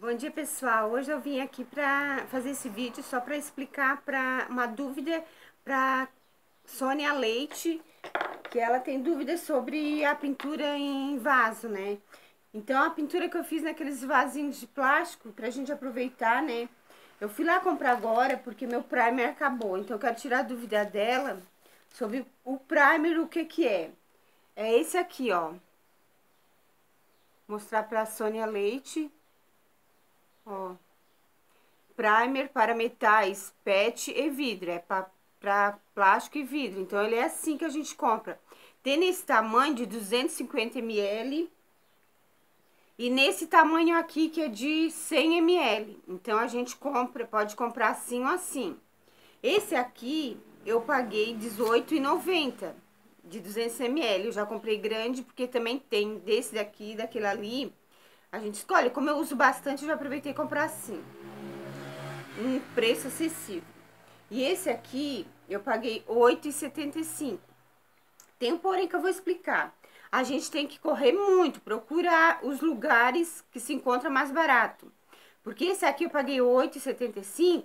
Bom dia pessoal, hoje eu vim aqui para fazer esse vídeo só para explicar para uma dúvida para Sônia Leite, que ela tem dúvidas sobre a pintura em vaso, né? Então a pintura que eu fiz naqueles vasinhos de plástico pra gente aproveitar, né? Eu fui lá comprar agora porque meu primer acabou, então eu quero tirar a dúvida dela sobre o primer, o que que é. É esse aqui, ó. Mostrar pra Sônia Leite. Primer para metais, PET e vidro. É para plástico e vidro. Então, ele é assim que a gente compra. Tem nesse tamanho de 250 ml. E nesse tamanho aqui, que é de 100 ml. Então, a gente compra, pode comprar assim ou assim. Esse aqui, eu paguei R$18,90 de 200 ml. Eu já comprei grande, porque também tem desse daqui, daquele ali a gente escolhe. Como eu uso bastante, eu já aproveitei comprar assim. Um preço acessível. E esse aqui, eu paguei R$ 8,75. Tem um porém que eu vou explicar. A gente tem que correr muito, procurar os lugares que se encontra mais barato. Porque esse aqui eu paguei R$ 8,75,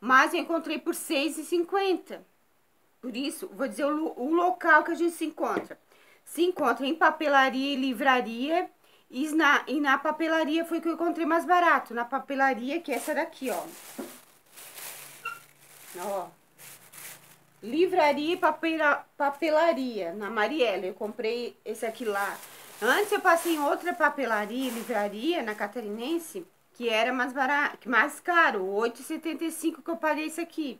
mas eu encontrei por R$ 6,50. Por isso, vou dizer o, o local que a gente se encontra. Se encontra em papelaria e livraria e na, e na papelaria foi que eu encontrei mais barato. Na papelaria, que é essa daqui, ó. Ó. Livraria e papela, papelaria, na Marielle. Eu comprei esse aqui lá. Antes eu passei em outra papelaria, livraria, na Catarinense, que era mais barato, mais caro, 8,75 que eu paguei esse aqui.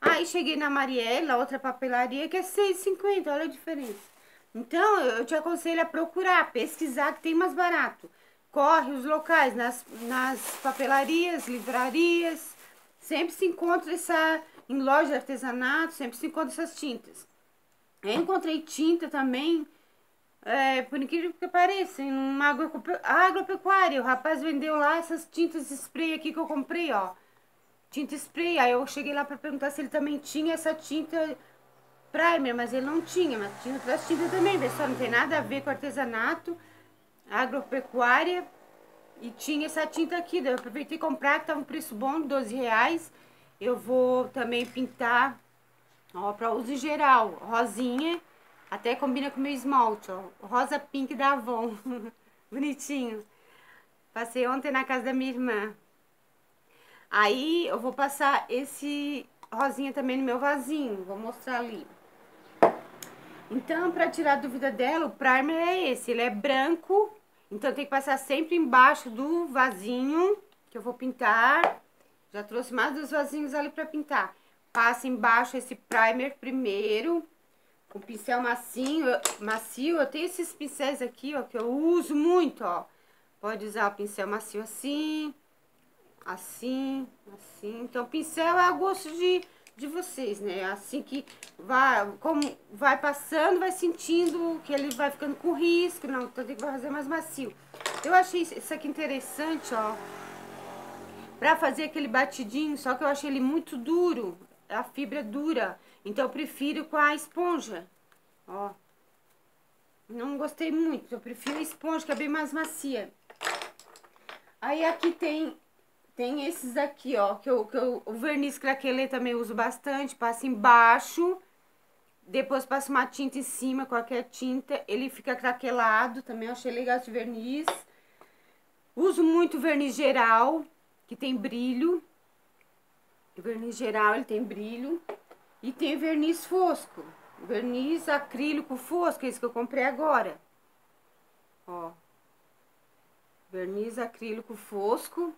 Aí cheguei na Marielle, outra papelaria, que é 6,50, olha a diferença. Então, eu te aconselho a procurar, pesquisar que tem mais barato. Corre os locais, nas, nas papelarias, livrarias, sempre se encontra essa, em loja de artesanato, sempre se encontra essas tintas. Eu encontrei tinta também, é, por incrível que pareça, em uma agropecuária. O rapaz vendeu lá essas tintas spray aqui que eu comprei, ó. Tinta spray. Aí eu cheguei lá para perguntar se ele também tinha essa tinta primer, mas ele não tinha, mas tinha outras tintas também, pessoal, não tem nada a ver com artesanato, agropecuária, e tinha essa tinta aqui, eu aproveitei comprar, que tava um preço bom, 12 reais, eu vou também pintar, ó, pra uso geral, rosinha, até combina com meu esmalte, ó, rosa pink da Avon, bonitinho, passei ontem na casa da minha irmã, aí eu vou passar esse rosinha também no meu vasinho, vou mostrar ali. Então, para tirar a dúvida dela, o primer é esse. Ele é branco, então tem que passar sempre embaixo do vasinho que eu vou pintar. Já trouxe mais dos vasinhos ali para pintar. Passa embaixo esse primer primeiro, com pincel macio, macio. Eu tenho esses pincéis aqui, ó, que eu uso muito, ó. Pode usar o pincel macio assim, assim, assim. Então, pincel é a gosto de de vocês, né? Assim que vai, como vai passando, vai sentindo que ele vai ficando com risco, não, então tem que fazer mais macio. Eu achei isso aqui interessante, ó, pra fazer aquele batidinho, só que eu achei ele muito duro, a fibra é dura, então eu prefiro com a esponja, ó. Não gostei muito, eu prefiro a esponja, que é bem mais macia. Aí aqui tem tem esses aqui, ó, que, eu, que eu, o verniz craquelê também uso bastante, passa embaixo, depois passa uma tinta em cima, qualquer tinta, ele fica craquelado, também achei legal esse verniz. Uso muito verniz geral, que tem brilho, o verniz geral ele tem brilho, e tem verniz fosco, verniz acrílico fosco, esse que eu comprei agora, ó. Verniz acrílico fosco,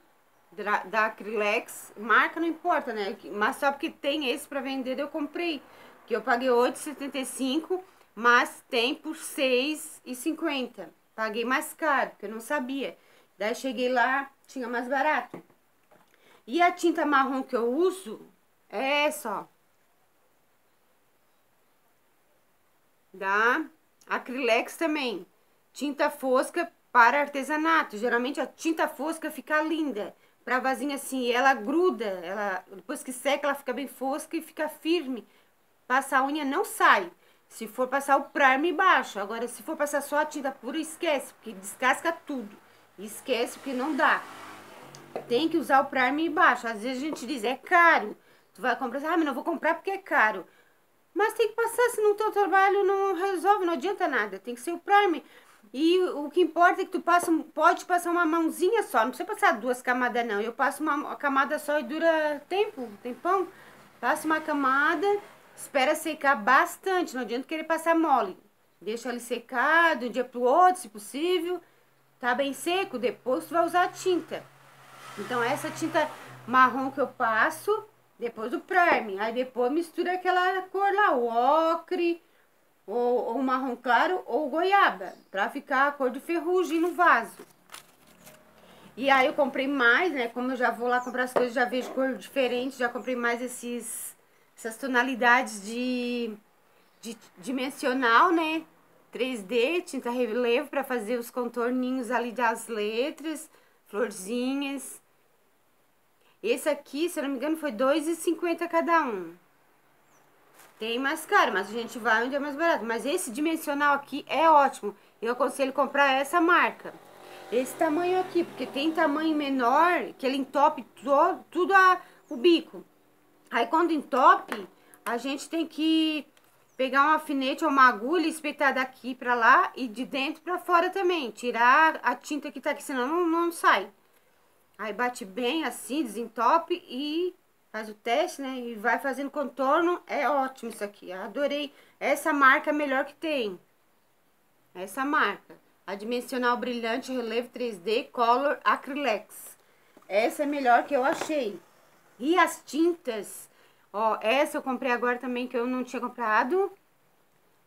da Acrylex, marca não importa, né? Mas só porque tem esse para vender, eu comprei. Que eu paguei 8,75, mas tem por 6,50. Paguei mais caro, porque eu não sabia. Daí cheguei lá, tinha mais barato. E a tinta marrom que eu uso é essa, ó. Da Acrylex também. Tinta fosca para artesanato. Geralmente a tinta fosca fica linda pra vasinha assim, ela gruda, ela depois que seca ela fica bem fosca e fica firme. Passa a unha não sai. Se for passar o primer embaixo, agora se for passar só a tinta pura, esquece, porque descasca tudo. Esquece porque não dá. tem que usar o primer embaixo. Às vezes a gente diz, é caro. Tu vai comprar, ah, mas não vou comprar porque é caro. Mas tem que passar, se no teu trabalho não resolve, não adianta nada. Tem que ser o primer. E o que importa é que tu passa, pode passar uma mãozinha só, não precisa passar duas camadas não. Eu passo uma camada só e dura tempo, tempão. Passa uma camada, espera secar bastante, não adianta querer passar mole. Deixa ele secar de um dia pro outro, se possível. Tá bem seco, depois tu vai usar a tinta. Então essa tinta marrom que eu passo, depois o primer. Aí depois mistura aquela cor lá, o ocre, ou, ou marrom claro, ou goiaba. Pra ficar a cor de ferrugem no vaso. E aí eu comprei mais, né? Como eu já vou lá comprar as coisas, já vejo cor diferente. Já comprei mais esses, essas tonalidades de, de dimensional, né? 3D, tinta relevo para fazer os contorninhos ali das letras, florzinhas. Esse aqui, se eu não me engano, foi R$2,50 cada um. Tem mais caro, mas a gente vai onde é mais barato. Mas esse dimensional aqui é ótimo. Eu aconselho comprar essa marca. Esse tamanho aqui, porque tem tamanho menor que ele entope todo, tudo a, o bico. Aí quando entope, a gente tem que pegar um alfinete ou uma agulha e espetar daqui pra lá e de dentro pra fora também. Tirar a tinta que tá aqui, senão não, não sai. Aí bate bem assim, desentope e faz o teste, né? E vai fazendo contorno. É ótimo isso aqui, adorei. Essa marca é a melhor que tem. Essa marca. A Dimensional Brilhante Relevo 3D Color Acrylex. Essa é a melhor que eu achei. E as tintas Ó, essa eu comprei agora também que eu não tinha comprado.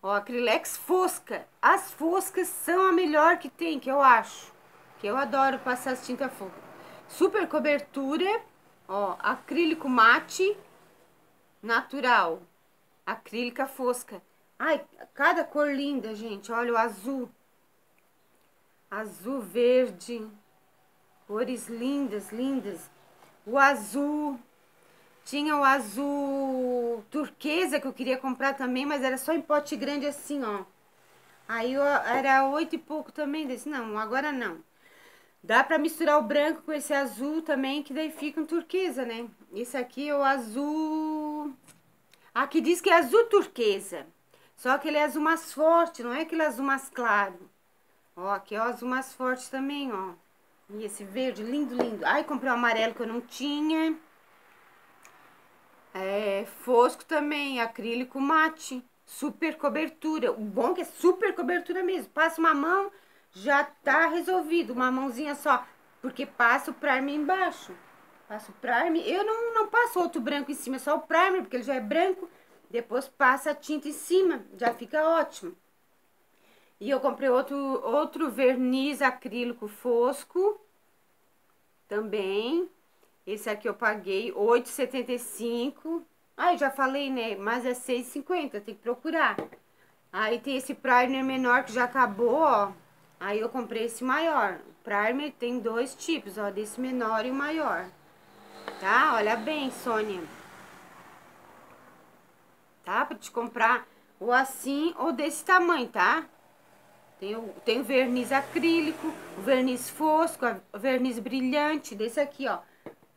Ó, Acrylex Fosca. As foscas são a melhor que tem, que eu acho. Que eu adoro passar as tintas foscas. Super cobertura. Ó, acrílico mate natural. Acrílica fosca. Ai, cada cor linda, gente. Olha o azul. Azul, verde. Cores lindas, lindas. O azul. Tinha o azul turquesa que eu queria comprar também, mas era só em pote grande assim, ó. Aí eu, era oito e pouco também, disse, não, agora não. Dá pra misturar o branco com esse azul também, que daí fica um turquesa, né? Esse aqui é o azul... Aqui diz que é azul turquesa. Só que ele é azul mais forte, não é aquele azul mais claro. Ó, aqui é o azul mais forte também, ó. E esse verde, lindo, lindo. Ai, comprei o amarelo que eu não tinha. É, fosco também, acrílico mate, super cobertura. O bom é que é super cobertura mesmo. Passa uma mão, já tá resolvido. Uma mãozinha só, porque passa o primer embaixo. Passa o primer. Eu não, não passo outro branco em cima, só o primer, porque ele já é branco. Depois passa a tinta em cima, já fica ótimo. E eu comprei outro, outro verniz acrílico fosco, também. Esse aqui eu paguei 8,75. Ah, já falei, né? Mas é 6,50, tem que procurar. Aí tem esse primer menor que já acabou, ó. Aí eu comprei esse maior. Primer tem dois tipos, ó, desse menor e o maior. Tá? Olha bem, Sônia. Tá? Pra te comprar ou assim ou desse tamanho, tá? Tem o, tem o verniz acrílico, o verniz fosco, o verniz brilhante, desse aqui, ó.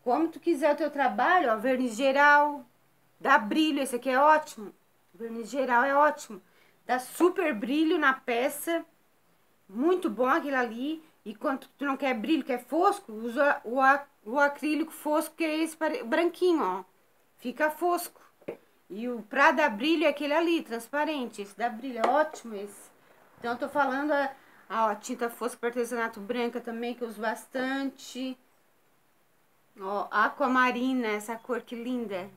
Como tu quiser o teu trabalho, ó, verniz geral, dá brilho, esse aqui é ótimo. Verniz geral é ótimo. Dá super brilho na peça, muito bom aquilo ali. E quando tu não quer brilho, quer fosco, usa o, o acrílico fosco, que é esse branquinho, ó. Fica fosco. E o pra dar brilho é aquele ali, transparente. Esse dá brilho, é ótimo esse. Então, eu tô falando a, a ó, tinta fosca artesanato branca também, que eu uso bastante. Ó, aquamarina, essa cor que linda.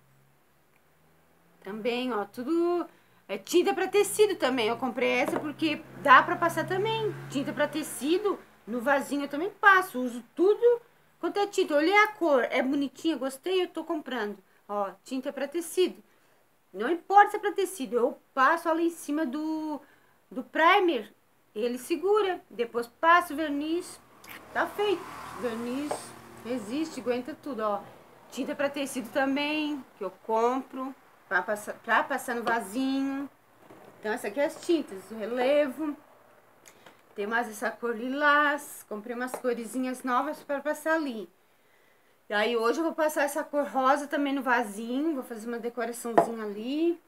Também, ó, tudo... É tinta para tecido também. Eu comprei essa porque dá para passar também. Tinta para tecido, no vasinho eu também passo. Uso tudo quanto é tinta. Olhei a cor, é bonitinha, gostei, eu tô comprando. Ó, tinta para tecido. Não importa se é para tecido, eu passo ali em cima do, do primer. Ele segura, depois passo o verniz, tá feito. Verniz Resiste, aguenta tudo, ó. Tinta para tecido também, que eu compro para passar, pra passar no vasinho. Então, essa aqui é as tintas, o relevo. Tem mais essa cor lilás. Comprei umas coresinhas novas para passar ali. E aí hoje eu vou passar essa cor rosa também no vasinho, vou fazer uma decoraçãozinha ali.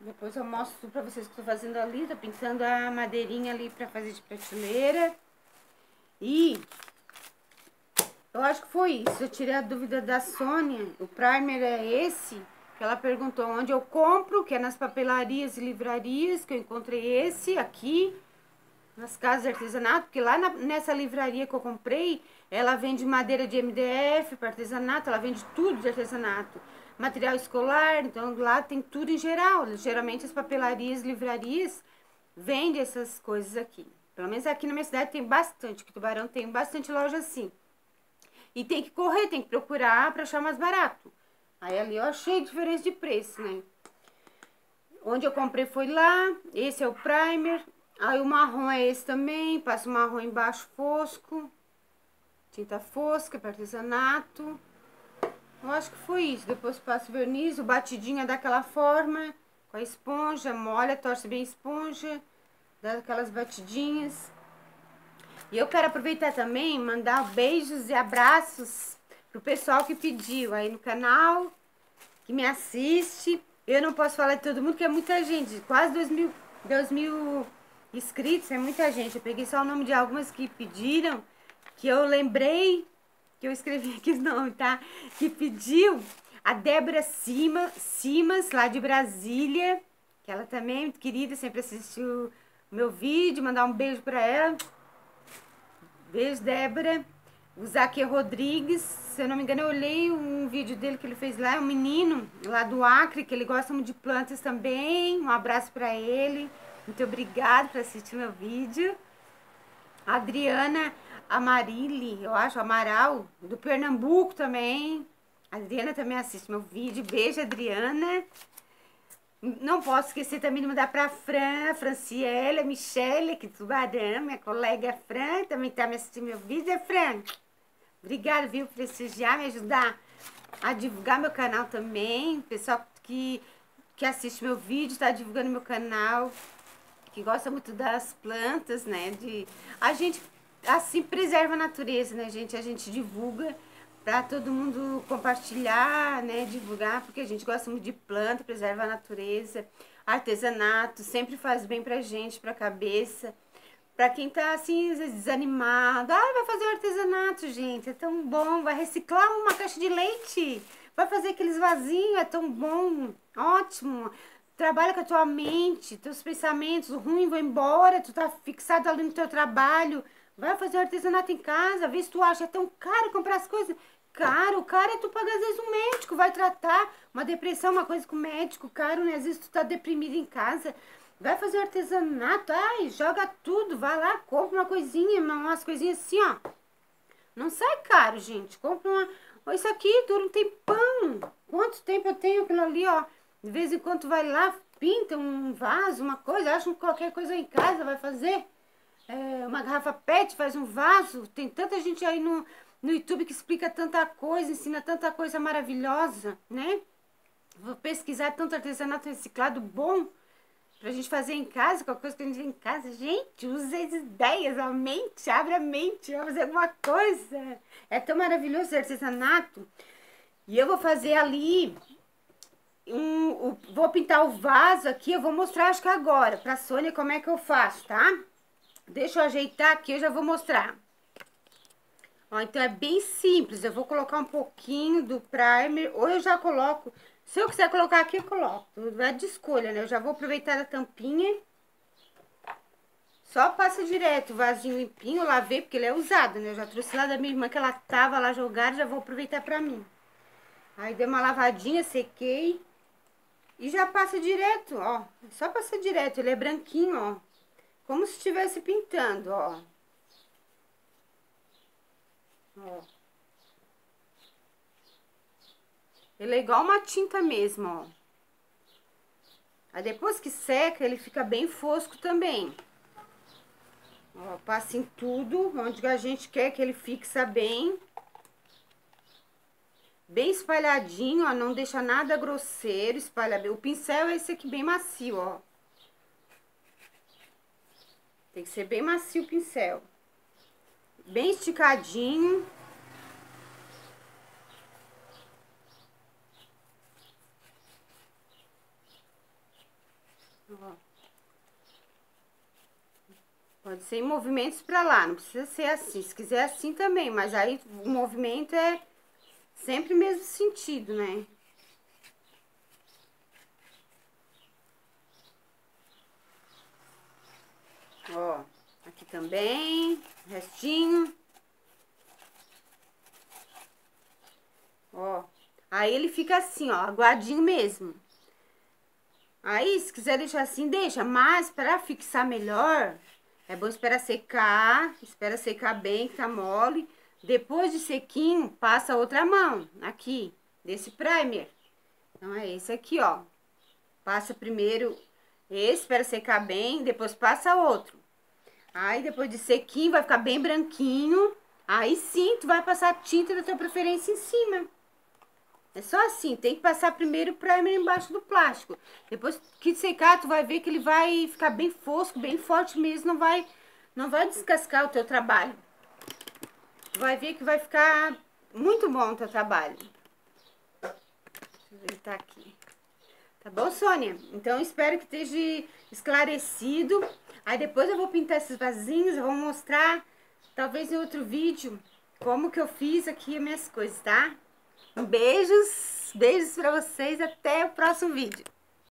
Depois eu mostro pra vocês que eu tô fazendo ali, tô pintando a madeirinha ali pra fazer de prateleira. E eu acho que foi isso, eu tirei a dúvida da Sônia, o primer é esse, ela perguntou onde eu compro, que é nas papelarias e livrarias, que eu encontrei esse aqui, nas casas de artesanato, porque lá na, nessa livraria que eu comprei, ela vende madeira de MDF para artesanato, ela vende tudo de artesanato. Material escolar, então lá tem tudo em geral. Geralmente as papelarias, livrarias vendem essas coisas aqui. Pelo menos aqui na minha cidade tem bastante, que Tubarão tem bastante loja assim. E tem que correr, tem que procurar para achar mais barato. Aí ali eu achei diferença de preço, né? Onde eu comprei foi lá, esse é o primer. Aí o marrom é esse também, passo o marrom embaixo fosco tinta fosca para artesanato. Eu acho que foi isso. Depois passo verniz, o batidinho é daquela forma, com a esponja, molha, torce bem a esponja, dá aquelas batidinhas. E eu quero aproveitar também mandar beijos e abraços pro pessoal que pediu aí no canal, que me assiste. Eu não posso falar de todo mundo, porque é muita gente, quase dois mil, dois mil inscritos, é muita gente. Eu peguei só o nome de algumas que pediram que eu lembrei, que eu escrevi aqui o nome, tá? Que pediu a Débora Cima, Simas, lá de Brasília, que ela também é muito querida, sempre assistiu o meu vídeo, mandar um beijo pra ela. Beijo, Débora. O Zaque Rodrigues, se eu não me engano, eu olhei um vídeo dele que ele fez lá, é um menino lá do Acre, que ele gosta muito de plantas também. Um abraço para ele. Muito obrigada por assistir meu vídeo. Adriana a Marília, eu acho, Amaral, do Pernambuco também. A Adriana também assiste meu vídeo. Beijo, Adriana. Não posso esquecer também de mandar pra Fran, Franciele, a Michelle, que tubarão, minha colega Fran, também tá me assistindo meu vídeo. É, Fran, obrigada, viu, por prestigiar, me ajudar a divulgar meu canal também. Pessoal que, que assiste meu vídeo, tá divulgando meu canal, que gosta muito das plantas, né? De, a gente assim preserva a natureza, né, gente? A gente divulga para todo mundo compartilhar, né, divulgar, porque a gente gosta muito de planta, preserva a natureza, artesanato, sempre faz bem pra gente, pra cabeça. Pra quem tá assim, desanimado, ah, vai fazer um artesanato, gente, é tão bom, vai reciclar uma caixa de leite, vai fazer aqueles vasinhos, é tão bom, ótimo. Trabalha com a tua mente, teus pensamentos, o ruim vai embora, tu tá fixado ali no teu trabalho, Vai fazer artesanato em casa, vê se tu acha tão caro comprar as coisas. Caro, caro é tu pagar às vezes um médico, vai tratar uma depressão, uma coisa com médico, caro, né? Às vezes tu tá deprimido em casa. Vai fazer artesanato, ai, joga tudo, vai lá, compra uma coisinha, umas coisinhas assim, ó. Não sai caro, gente. Compra uma. Isso aqui dura um tempão. Quanto tempo eu tenho aquilo ali, ó? De vez em quando vai lá, pinta um vaso, uma coisa, acha qualquer coisa em casa, vai fazer é, uma garrafa PET, faz um vaso. Tem tanta gente aí no, no YouTube que explica tanta coisa, ensina tanta coisa maravilhosa, né? Vou pesquisar tanto artesanato reciclado bom pra gente fazer em casa, qualquer coisa que a gente tem em casa. Gente, use as ideias, a mente, abre a mente, vai fazer alguma coisa. É tão maravilhoso o artesanato. E eu vou fazer ali um, um, vou pintar o vaso aqui, eu vou mostrar acho que agora pra Sônia como é que eu faço, tá? Deixa eu ajeitar aqui, eu já vou mostrar. Ó, então é bem simples, eu vou colocar um pouquinho do primer, ou eu já coloco, se eu quiser colocar aqui, eu coloco, é de escolha, né? Eu já vou aproveitar a tampinha, só passa direto, vasinho limpinho, lavei, porque ele é usado, né? Eu já trouxe lá da minha irmã, que ela tava lá jogada, já vou aproveitar pra mim. Aí dei uma lavadinha, sequei, e já passa direto, ó, só passa direto, ele é branquinho, ó. Como se estivesse pintando, ó. Ó. Ele é igual uma tinta mesmo, ó. Aí depois que seca, ele fica bem fosco também. Ó, passa em tudo, onde a gente quer que ele fixa bem. Bem espalhadinho, ó, não deixa nada grosseiro, espalha bem. O pincel é esse aqui bem macio, ó. Tem que ser bem macio o pincel. Bem esticadinho. Pode ser em movimentos pra lá, não precisa ser assim. Se quiser assim também, mas aí o movimento é sempre mesmo sentido, né? Ó, aqui também, restinho. Ó, aí ele fica assim, ó, aguadinho mesmo. Aí, se quiser deixar assim, deixa. Mas, para fixar melhor, é bom esperar secar. Espera secar bem, que tá mole. Depois de sequinho, passa outra mão, aqui, desse primer. Então, é esse aqui, ó. Passa primeiro esse, espera secar bem, depois passa outro. Aí, depois de sequinho, vai ficar bem branquinho. Aí sim, tu vai passar a tinta da tua preferência em cima. É só assim, tem que passar primeiro o primer embaixo do plástico. Depois que secar, tu vai ver que ele vai ficar bem fosco, bem forte mesmo, não vai, não vai descascar o teu trabalho. Tu vai ver que vai ficar muito bom o teu trabalho. Deixa eu ver, tá aqui. Tá bom, Sônia? Então, espero que esteja esclarecido. Aí depois eu vou pintar esses vasinhos, eu vou mostrar, talvez em outro vídeo, como que eu fiz aqui as minhas coisas, tá? Beijos, beijos pra vocês, até o próximo vídeo.